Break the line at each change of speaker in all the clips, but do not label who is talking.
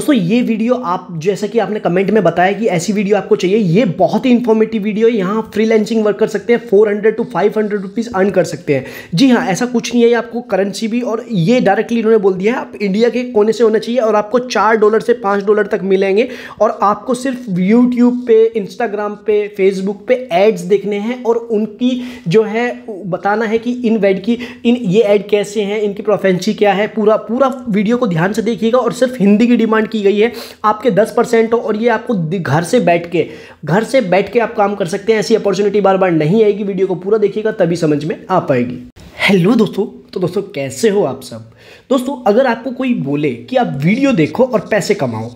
दोस्तों, ये वीडियो आप, जैसा कि आपने कमेंट में बताया कि ऐसी वीडियो आपको चाहिए, ये बहुत ही इन्फॉर्मेटिव वीडियो है। यहाँ फ्रीलैंसिंग वर्क कर सकते हैं four hundred to five hundred rupees earn कर सकते हैं। जी हाँ ऐसा कुछ नहीं है आपको करेंसी भी, और ये डायरेक्टली इन्होंने बोल दिया है, आप इंडिया के कोने से होना चाहिए, और आपको चार डॉलर से पाँच डॉलर तक मिलेंगे, और आपको सिर्फ़ यूट्यूब पे इंस्टाग्राम पे फेसबुक पे एड्स देखने हैं, और उनकी जो है, बताना है कि इन वेड की, इन, ये एड कैसे हैं, इनकी प्रोफेंसी क्या है, पूरा पूरा वीडियो को ध्यान से देखिएगा, और सिर्फ़ हिंदी की डिमांड की गई है, आपके दस परसेंट और ये आपको घर से बैठ के, घर से बैठ के आप काम कर सकते हैं, ऐसी अपॉर्चुनिटी बार बार नहीं आएगी वीडियो को पूरा देखिएगा, तभी समझ में आ पाएगी। हेलो दोस्तों तो दोस्तों कैसे हो आप सब? दोस्तों, अगर आपको कोई बोले कि आप वीडियो देखो और पैसे कमाओ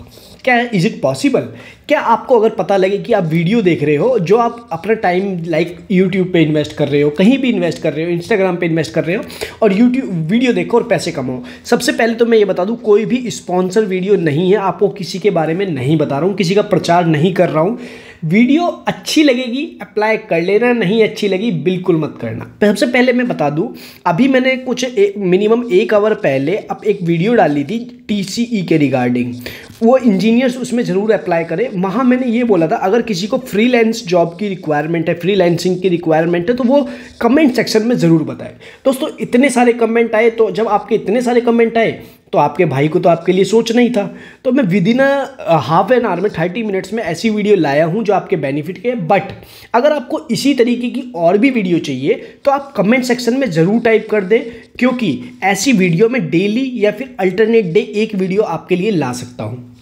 क्या इज़ इट पॉसिबल क्या आपको अगर पता लगे कि आप वीडियो देख रहे हो, जो आप अपना टाइम लाइक यूट्यूब पे इन्वेस्ट कर रहे हो, कहीं भी इन्वेस्ट कर रहे हो इंस्टाग्राम पे इन्वेस्ट कर रहे हो, और यूट्यूब वीडियो देखो और पैसे कमाओ। सबसे पहले तो मैं ये बता दूँ, कोई भी स्पॉन्सर वीडियो नहीं है, आपको किसी के बारे में नहीं बता रहा हूँ, किसी का प्रचार नहीं कर रहा हूँ। वीडियो अच्छी लगेगी अप्लाई कर लेना, नहीं अच्छी लगी, बिल्कुल मत करना। सबसे पहले मैं बता दूँ, अभी मैंने कुछ मिनिमम एक आवर पहले अब एक वीडियो डाली थी टीसीई के रिगार्डिंग वो इंजीनियर्स उसमें ज़रूर अप्लाई करें। वहाँ मैंने ये बोला था, अगर किसी को फ्रीलांस जॉब की रिक्वायरमेंट है फ्रीलांसिंग की रिक्वायरमेंट है तो वो कमेंट सेक्शन में ज़रूर बताए। दोस्तों, इतने सारे कमेंट आए तो जब आपके इतने सारे कमेंट आए तो आपके भाई को तो आपके लिए सोच नहीं था। तो मैं within half an hour में थर्टी मिनट्स में ऐसी वीडियो लाया हूँ, जो आपके बेनिफिट के बट अगर आपको इसी तरीके की और भी वीडियो चाहिए तो आप कमेंट सेक्शन में ज़रूर टाइप कर दें। क्योंकि ऐसी वीडियो में डेली या फिर अल्टरनेट डे एक वीडियो आपके लिए ला सकता हूँ।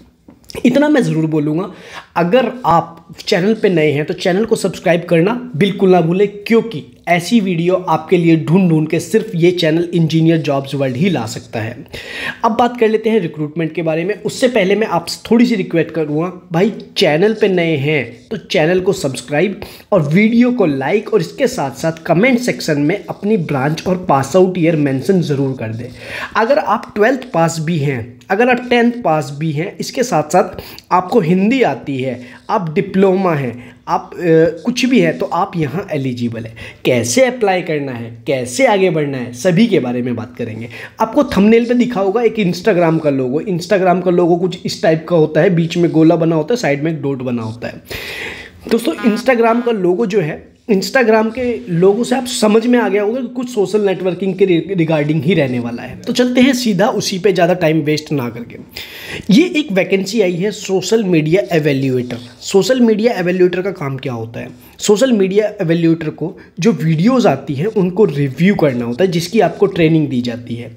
इतना मैं ज़रूर बोलूँगा। अगर आप चैनल पे नए हैं तो चैनल को सब्सक्राइब करना बिल्कुल ना भूलें, क्योंकि ऐसी वीडियो आपके लिए ढूंढ ढूंढ के सिर्फ़ ये चैनल इंजीनियर जॉब्स वर्ल्ड ही ला सकता है। अब बात कर लेते हैं रिक्रूटमेंट के बारे में। उससे पहले मैं आप थोड़ी सी रिक्वेस्ट करूँगा, भाई, चैनल पे नए हैं तो चैनल को सब्सक्राइब और वीडियो को लाइक और इसके साथ साथ कमेंट सेक्शन में अपनी ब्रांच और पास आउट ईयर मैंसन ज़रूर कर दें। अगर आप ट्वेल्थ पास भी हैं अगर आप टेंथ पास भी हैं इसके साथ साथ आपको हिंदी आती है आप डिप्लोमा हैं आप आ, कुछ भी है तो आप यहाँ एलिजिबल है। कैसे अप्लाई करना है कैसे आगे बढ़ना है सभी के बारे में बात करेंगे। आपको थंबनेल पे दिखा होगा एक इंस्टाग्राम का लोगो इंस्टाग्राम का लोगो कुछ इस टाइप का होता है बीच में गोला बना होता है साइड में एक डोट बना होता है। दोस्तों इंस्टाग्राम का लोगो जो है इंस्टाग्राम के लोगों से आप समझ में आ गया होगा कि कुछ सोशल नेटवर्किंग के रिगार्डिंग ही रहने वाला है। तो चलते हैं सीधा उसी पे, ज़्यादा टाइम वेस्ट ना करके। ये एक वैकेंसी आई है social media evaluator social media evaluator का काम क्या होता है? सोशल मीडिया एवेल्यूएटर को जो वीडियोज़ आती हैं, उनको रिव्यू करना होता है, जिसकी आपको ट्रेनिंग दी जाती है।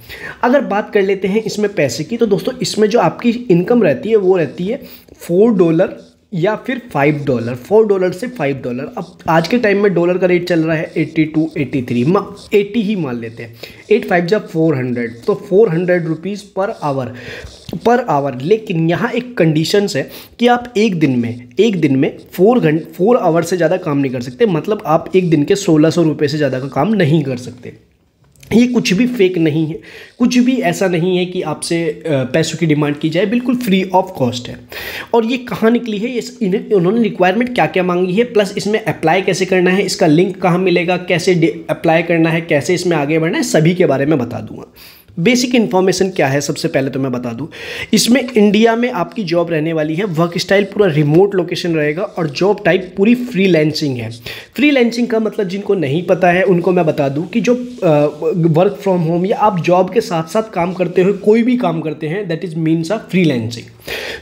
अगर बात कर लेते हैं इसमें पैसे की तो दोस्तों इसमें जो आपकी इनकम रहती है, वो रहती है फोर डॉलर या फिर फाइव डॉलर फोर डॉलर से फाइव डॉलर अब आज के टाइम में डॉलर का रेट चल रहा है eighty two eighty three eighty ही मान लेते हैं। एट फाइव जब फोर हंड्रेड तो four hundred rupees per hour per hour लेकिन यहाँ एक कंडीशंस है कि आप एक दिन में, एक दिन में फोर घंटे फोर आवर से ज़्यादा काम नहीं कर सकते। मतलब आप एक दिन के सोलह सौ रुपये से ज़्यादा का काम नहीं कर सकते। ये कुछ भी फेक नहीं है। कुछ भी ऐसा नहीं है कि आपसे पैसों की डिमांड की जाए, बिल्कुल फ्री ऑफ़ कॉस्ट है। और ये कहाँ निकली है? ये उन्होंने रिक्वायरमेंट क्या क्या मांगी है? प्लस इसमें अप्लाई कैसे करना है? इसका लिंक कहाँ मिलेगा? कैसे अप्लाई करना है? कैसे इसमें आगे बढ़ना है? सभी के बारे में बता दूँगा। बेसिक इन्फॉर्मेशन क्या है, सबसे पहले तो मैं बता दूँ। इसमें इंडिया में आपकी जॉब रहने वाली है, वर्क स्टाइल पूरा रिमोट लोकेशन रहेगा और जॉब टाइप पूरी फ्रीलैंसिंग है। फ्रीलैंसिंग का मतलब जिनको नहीं पता है, उनको मैं बता दूँ कि जो वर्क फ्रॉम होम या आप जॉब के साथ साथ काम करते हुए कोई भी काम करते हैं that is means of freelancing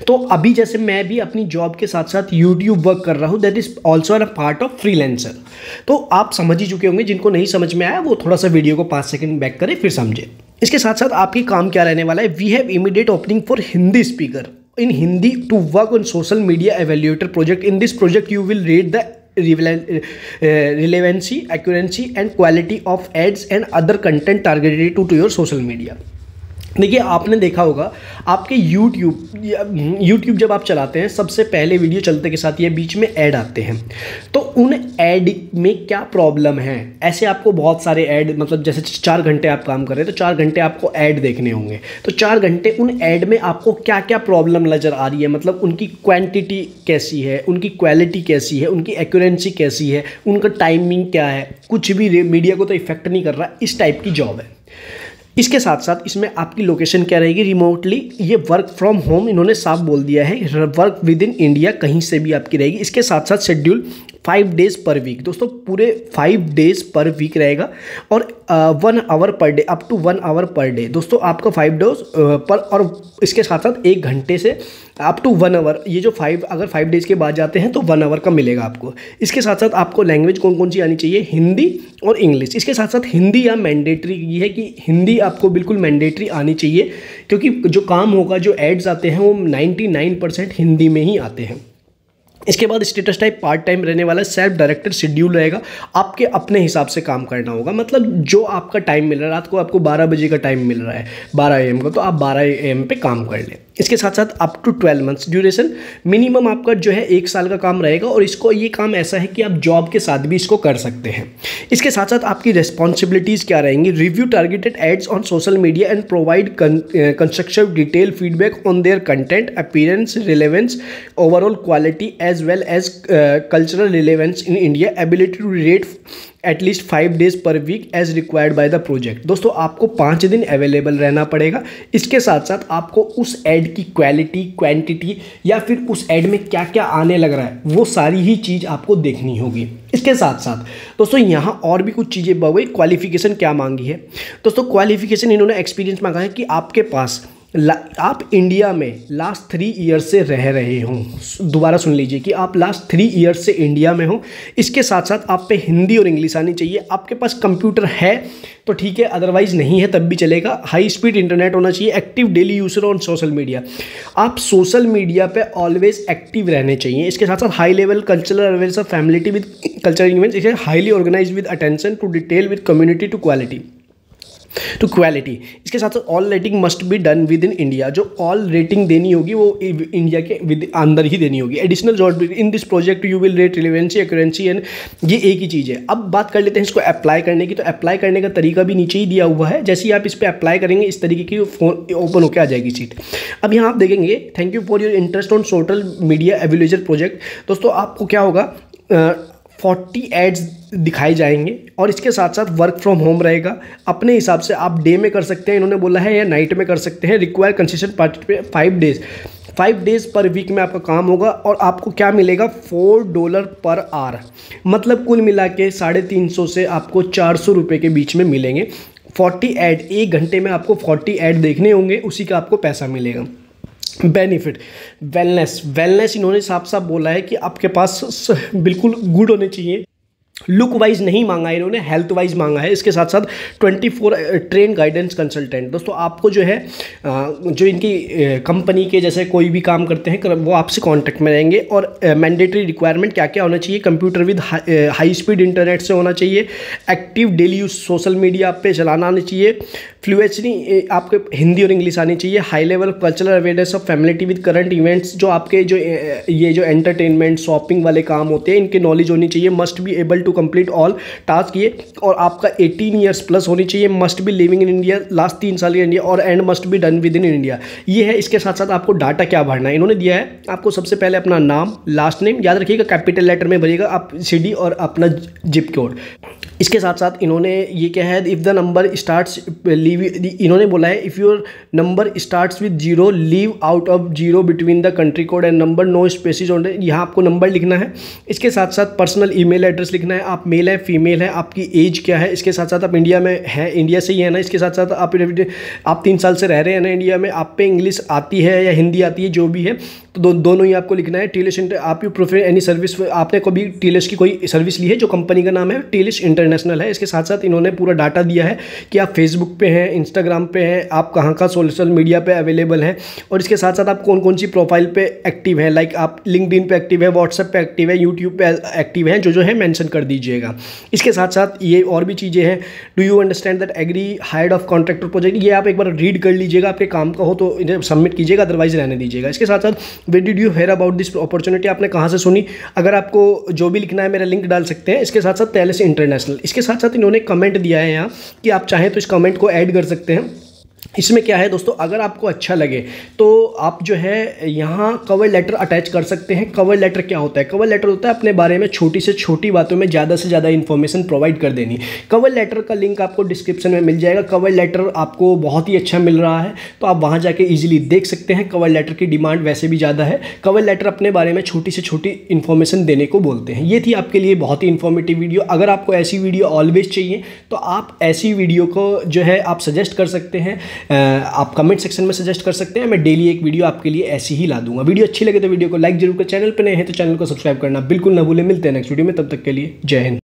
तो अभी जैसे मैं भी अपनी जॉब के साथ साथ यूट्यूब वर्क कर रहा हूँ that is also a part of freelancer तो आप समझ ही चुके होंगे, जिनको नहीं समझ में आया, वो थोड़ा सा वीडियो को पाँच सेकेंड बैक करें, फिर समझे। इसके साथ साथ आपके काम क्या रहने वाला है? We have immediate opening for Hindi speaker in Hindi to work on social media evaluator project in this project you will read the relevancy accuracy and quality of ads and other content targeted to to your social media. देखिए, आपने देखा होगा, आपके YouTube YouTube जब आप चलाते हैं, सबसे पहले वीडियो चलते के साथ ये बीच में ऐड आते हैं। तो उन ऐड में क्या प्रॉब्लम है? ऐसे आपको बहुत सारे ऐड मतलब जैसे चार घंटे आप काम कर रहे हैं तो चार घंटे आपको ऐड देखने होंगे। तो चार घंटे उन ऐड में आपको क्या क्या प्रॉब्लम नज़र आ रही है? मतलब उनकी क्वान्टिटी कैसी है? उनकी क्वालिटी कैसी है? उनकी एक्यूरेंसी कैसी है? उनका टाइमिंग क्या है? कुछ भी मीडिया को तो इफ़ेक्ट नहीं कर रहा, इस टाइप की जॉब है। इसके साथ साथ इसमें आपकी लोकेशन क्या रहेगी? रिमोटली ये वर्क फ्रॉम होम इन्होंने साफ़ बोल दिया है। वर्क विद इन इंडिया कहीं से भी आपकी रहेगी। इसके साथ साथ schedule five days per week दोस्तों, पूरे फाइव डेज़ पर वीक रहेगा और one hour per day up to one hour per day दोस्तों, आपका फाइव डेज़ पर, और इसके साथ साथ एक घंटे से अप टू वन आवर ये जो फाइव अगर फाइव डेज़ के बाद जाते हैं तो वन आवर का मिलेगा आपको। इसके साथ साथ आपको लैंग्वेज कौन कौन सी आनी चाहिए? हिंदी और इंग्लिश इसके साथ साथ हिंदी या मैंडेटरी ये है कि हिंदी आपको बिल्कुल मैंडेटरी आनी चाहिए, क्योंकि जो काम होगा, जो एड्स आते हैं, वो नाइन्टी नाइन परसेंट हिंदी में ही आते हैं। इसके बाद स्टेटस टाइप पार्ट टाइम रहने वाला है सेल्फ डायरेक्टर शेड्यूल रहेगा। आपके अपने हिसाब से काम करना होगा। मतलब जो आपका टाइम मिल रहा है, रात को आपको 12 बजे का टाइम मिल रहा है 12 एम का तो आप 12 एम पे काम कर लें। इसके साथ साथ up to twelve months duration minimum आपका जो है एक साल का काम रहेगा और इसको, ये काम ऐसा है कि आप जॉब के साथ भी इसको कर सकते हैं। इसके साथ साथ आपकी रिस्पॉन्सिबिलिटीज़ क्या रहेंगी? Review targeted ads on social media and provide constructive detail feedback on their content appearance relevance overall quality as well as cultural relevance in India ability to rate at least five days per week as required by the project दोस्तों, आपको पाँच दिन available रहना पड़ेगा। इसके साथ साथ आपको उस एड की क्वालिटी क्वांटिटी या फिर उस एड में क्या क्या आने लग रहा है, वो सारी ही चीज़ आपको देखनी होगी। इसके साथ साथ दोस्तों, यहाँ और भी कुछ चीज़ें बढ़ क्वालिफिकेशन क्या मांगी है? दोस्तों क्वालिफिकेशन इन्होंने एक्सपीरियंस मांगा है कि आपके पास आप इंडिया में लास्ट थ्री ईयर्स से रह रहे हों। दोबारा सुन लीजिए कि आप लास्ट थ्री ईयर्स से इंडिया में हो। इसके साथ साथ आप पे हिंदी और इंग्लिश आनी चाहिए। आपके पास कंप्यूटर है तो ठीक है अदरवाइज़ नहीं है, तब भी चलेगा। हाई स्पीड इंटरनेट होना चाहिए active daily user on social media आप सोशल मीडिया पे ऑलवेज एक्टिव रहने चाहिए। इसके साथ साथ high level cultural awareness of familiarity with cultural events इसे highly organise with attention to detail with community to quality to quality इसके साथ साथ all rating must be done within India जो ऑल रेटिंग देनी होगी वो इंडिया के with अंदर ही देनी होगी. Additional job in this project you will rate relevancy accuracy and ये एक ही चीज़ है. अब बात कर लेते हैं इसको अप्लाई करने की. तो अप्लाई करने का तरीका भी नीचे ही दिया हुआ है. जैसे ही आप इस पर अप्लाई करेंगे इस तरीके की फ़ोन ओपन होकर आ जाएगी सीट अब यहाँ आप देखेंगे thank you for your interest on social media a villager project दोस्तों, आपको क्या होगा? फोर्टी एड्स दिखाई जाएँगे और इसके साथ साथ वर्क फ्रॉम होम रहेगा। अपने हिसाब से आप डे में कर सकते हैं, इन्होंने बोला है, या नाइट में कर सकते हैं require concession party five days five days per week में आपका काम होगा और आपको क्या मिलेगा? फोर डॉलर पर आर मतलब कुल मिला के साढ़े तीन सौ से आपको चार सौ रुपये के बीच में मिलेंगे। फोर्टी एड, एक घंटे में आपको फोर्टी एड देखने होंगे, उसी का आपको पैसा मिलेगा। बेनिफिट वेलनेस वेलनेस इन्होंने साफ़ साफ़ बोला है कि आपके पास बिल्कुल गुड होने चाहिए। लुक वाइज नहीं मांगा इन्होंने हेल्थ वाइज मांगा है। इसके साथ साथ twenty four train guidance consultant दोस्तों, आपको जो है जो इनकी कंपनी के जैसे कोई भी काम करते हैं वो आपसे कांटेक्ट में रहेंगे और मैंडेटरी रिक्वायरमेंट क्या क्या होना चाहिए? Computer with high speed internet से होना चाहिए active daily use social media पे चलाना आना चाहिए फ्लुएंसी आपके हिंदी और इंग्लिश आनी चाहिए high level cultural awareness of familiarity with current events जो आपके जो ये जो एंटरटेनमेंट शॉपिंग वाले काम होते हैं, इनके नॉलेज होनी चाहिए। Must be able to complete all task ये और आपका 18 ईयर्स प्लस होनी चाहिए। Must be living in India last तीन साल इंडिया और and must be done with in India ये है इसके साथ साथ आपको डाटा क्या भरना है। इन्होंने दिया है, आपको सबसे पहले अपना नाम लास्ट नेम याद रखिएगा कैपिटल लेटर में भरिएगा, आप सी और अपना जिप कोड इसके साथ साथ इन्होंने ये क्या है if the number starts leave इन्होंने बोला है if your number starts with zero leave out of zero between the country code and number no spaces on यहाँ आपको नंबर लिखना है। इसके साथ साथ पर्सनल ईमेल एड्रेस लिखना है। आप मेल है फीमेल है आपकी एज क्या है? इसके साथ साथ आप इंडिया में है इंडिया से ही है ना? इसके साथ साथ आप आप तीन साल से रह रहे हैं ना इंडिया में? आप पे इंग्लिश आती है या हिंदी आती है जो भी है तो दो, दोनों ही आपको लिखना है। टीलिश आप यू प्रोफे एनी सर्विस आपने कभी टीलिश की कोई सर्विस ली है जो कंपनी का नाम है? टीलिश इंटरनेशनल है। इसके साथ साथ इन्होंने पूरा डाटा दिया है कि आप फेसबुक पे हैं इंस्टाग्राम पे हैं, आप कहाँ का सोशल मीडिया पे अवेलेबल हैं और इसके साथ साथ आप कौन कौन सी प्रोफ़ाइल पे एक्टिव है? लाइक आप लिंकड पे एक्टिव है व्हाट्सएप पे एक्टिव है यूट्यूब पे एक्टिव हैं, जो जो है मैंशन कर दीजिएगा। इसके साथ साथ ये और भी चीज़ें हैं। Do you understand that agree hide of contractor project ये आप एक बार रीड कर लीजिएगा, आपके काम का हो तो इन्हें सबमिट कीजिएगा अदरवाइज़ रहने दीजिएगा। इसके साथ साथ where did you hear about this opportunity आपने कहाँ से सुनी? अगर आपको जो भी लिखना है, मेरा लिंक डाल सकते हैं। इसके साथ साथ पहले से इंटरनेशनल इसके साथ साथ इन्होंने कमेंट दिया है यहाँ कि आप चाहें तो इस कमेंट को ऐड कर सकते हैं। इसमें क्या है दोस्तों, अगर आपको अच्छा लगे तो आप जो है यहाँ कवर लेटर अटैच कर सकते हैं। कवर लेटर क्या होता है? कवर लेटर होता है अपने बारे में छोटी से छोटी बातों में ज़्यादा से ज़्यादा इन्फॉर्मेशन प्रोवाइड कर देनी। कवर लेटर का लिंक आपको डिस्क्रिप्शन में मिल जाएगा। कवर लेटर आपको बहुत ही अच्छा मिल रहा है तो आप वहाँ जाके ईजिली देख सकते हैं। कवर लेटर की डिमांड वैसे भी ज़्यादा है। कवर लेटर अपने बारे में छोटी से छोटी इन्फॉर्मेशन देने को बोलते हैं। ये थी आपके लिए बहुत ही इन्फॉर्मेटिव वीडियो अगर आपको ऐसी वीडियो ऑलवेज चाहिए तो आप ऐसी वीडियो को जो है आप सजेस्ट कर सकते हैं। आप कमेंट सेक्शन में सजेस्ट कर सकते हैं। मैं डेली एक वीडियो आपके लिए ऐसी ही ला दूँगा। वीडियो अच्छी लगे तो वीडियो को लाइक ज़रूर कर। चैनल पर नए हैं तो चैनल को सब्सक्राइब करना बिल्कुल न भूले। मिलते हैं नेक्स्ट वीडियो में। तब तक के लिए जय हिंद।